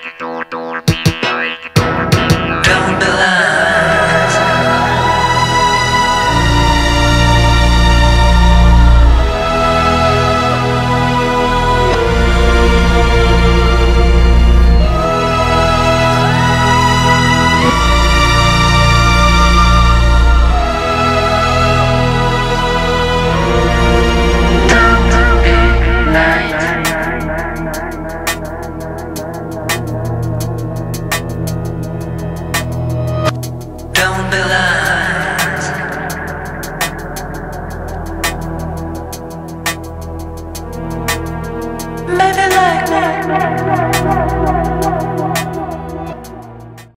door, door. time.